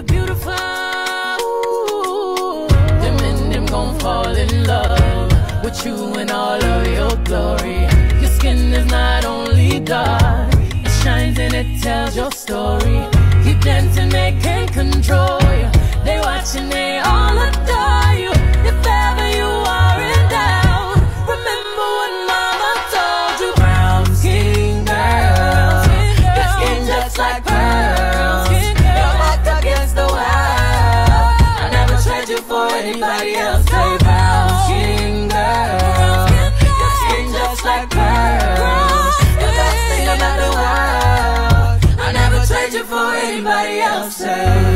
You're beautiful. Them and them gon' fall in love with you in all of your glory. Your skin is not only dark, it shines and it tells your story. Keep dancing, they can't control know anybody else about skin girl. Your skin just like pearls. The best thing about the world. I never trade you for anybody else. say.